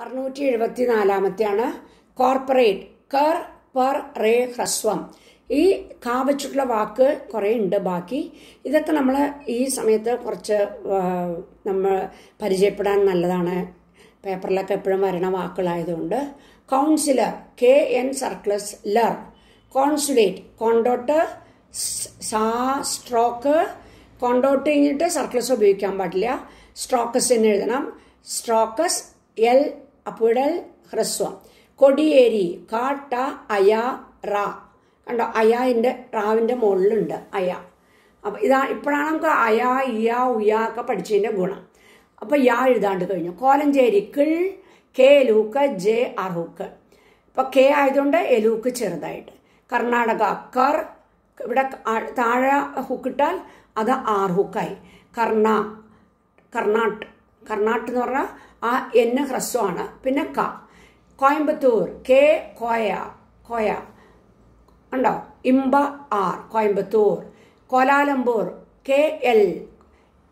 അറുന്നൂറ്റി എഴുപത്തി നാലാമത്തെയാണ് കോർപ്പറേറ്റ് കർ പർ റേ ഹ്രസ്വം. ഈ കാ വെച്ചിട്ടുള്ള വാക്ക് കുറേ ഉണ്ട് ബാക്കി. ഇതൊക്കെ നമ്മൾ ഈ സമയത്ത് കുറച്ച് നമ്മൾ പരിചയപ്പെടാൻ നല്ലതാണ്. പേപ്പറിലൊക്കെ എപ്പോഴും വരണ വാക്കുകളായതുകൊണ്ട്. കൗൺസിലർ കെ എൻ സർക്ലസ് ലർ. കോൺസുലേറ്റ് കോണ്ടോട്ട് സാ സ്ട്രോക്ക്. കോണ്ടോട്ട് കഴിഞ്ഞിട്ട് സർക്ലസ് ഉപയോഗിക്കാൻ പാടില്ല. സ്ട്രോക്കസ് എന്ന് എഴുതണം. സ്ട്രോക്കസ് എൽ അപ്പിടൽ ഹ്രസ്വം. കൊടിയേരി കാട്ട അയ റ. കണ്ടോ? അയാന്റെ റാവിന്റെ മുകളിലുണ്ട് അയ. അപ്പം ഇതാ ഇപ്പോഴാണ് നമുക്ക് അയ ഇയ ഉയ ഒക്കെ പഠിച്ചതിന്റെ ഗുണം. അപ്പം യാ എഴുതാണ്ട് കഴിഞ്ഞു. കോലഞ്ചേരി കിൾ കെ ലൂക്ക് ജെ അറൂക്ക്. ഇപ്പം കെ ആയതുകൊണ്ട് എലൂക്ക് ചെറുതായിട്ട്. കർണാടക കർ ഇവിടെ താഴെ ഹുക്കിട്ടാൽ അത് ആർ ഹുക്കായി കർണ കർണാട്ട് കർണാട്ട് എന്ന് പറഞ്ഞാൽ ആ എന്ന ഹ്രസ്വമാണ്. പിന്നെ ക. കോയമ്പത്തൂർ. കെ. കോയ. കോയ. ഉണ്ടോ? ഇമ്പ R. Coimbatore. Kuala Lumpur. K. L.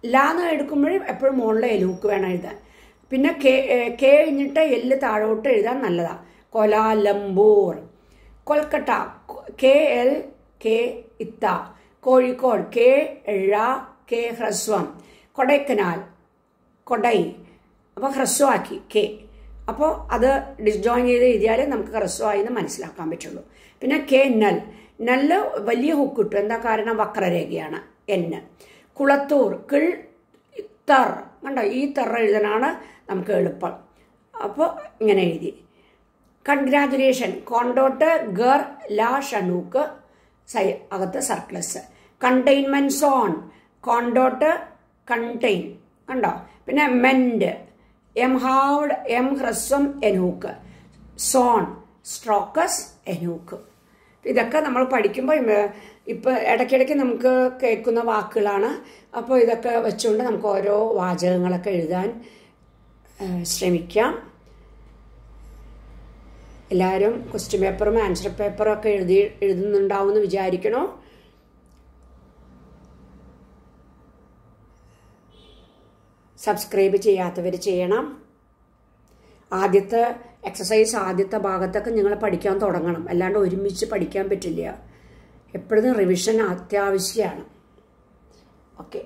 ലാന്ന് എടുക്കുമ്പോഴും എപ്പോഴും മുകളിലെ എലൂക്ക് വേണം എഴുതാൻ. പിന്നെ കെ കെ കഴിഞ്ഞിട്ട് എല്ല് താഴോട്ട് എഴുതാൻ നല്ലതാണ് Kuala Lumpur. Kolkata. K. L. K. ഇത്ത. കോഴിക്കോട്. കെ. എഴ. കെ. ഹ്രസ്വം. കൊടൈക്കനാൽ. കൊടൈ. അപ്പോൾ ഹ്രസ്വമാക്കി കെ. അപ്പോൾ അത് ഡിസ്ജോയിൻ ചെയ്ത് എഴുതിയാലേ നമുക്ക് ഹ്രസ്വമായി എന്ന് മനസ്സിലാക്കാൻ പറ്റുള്ളൂ. പിന്നെ കെ നൽ. നല്ല വലിയ ഹുക്ക് കിട്ടും എന്താ കാരണം? വക്രരേഖയാണ്. എൻ. കുളത്തൂർ കിൾ തർ. കണ്ടോ? ഈ തർ എഴുതാനാണ് നമുക്ക് എളുപ്പം. അപ്പോൾ ഇങ്ങനെ എഴുതി. കൺഗ്രാജുലേഷൻ. കോണ്ടോട്ട് ഗർ ലാ ഷണൂക്ക് സൈ അകത്ത് circles containment zone. Kondotty contain. കണ്ടോ? പിന്നെ മെൻഡ്. എം ഹാവ്ഡ് എം ഹ്രസ്വം എനൂക്ക് സോൺ സ്ട്രോക്കസ് എനൂക്ക് ഇതൊക്കെ നമ്മൾ പഠിക്കുമ്പോൾ ഇപ്പോൾ ഇടയ്ക്കിടയ്ക്ക് നമുക്ക് കേൾക്കുന്ന വാക്കുകളാണ്. അപ്പോൾ ഇതൊക്കെ വെച്ചുകൊണ്ട് നമുക്ക് ഓരോ വാചകങ്ങളൊക്കെ എഴുതാൻ ശ്രമിക്കാം. എല്ലാവരും ക്വസ്റ്റ്യൻ പേപ്പറും ആൻസർ പേപ്പറും ഒക്കെ എഴുതി എഴുതുന്നുണ്ടാവുമെന്ന് വിചാരിക്കണോ? സബ്സ്ക്രൈബ് ചെയ്യാത്തവർ ചെയ്യണം. ആദ്യത്തെ എക്സസൈസ് ആദ്യത്തെ ഭാഗത്തൊക്കെ നിങ്ങൾ പഠിക്കാൻ തുടങ്ങണം. അല്ലാണ്ട് ഒരുമിച്ച് പഠിക്കാൻ പറ്റില്ല. എപ്പോഴും റിവിഷൻ അത്യാവശ്യമാണ് ഓക്കെ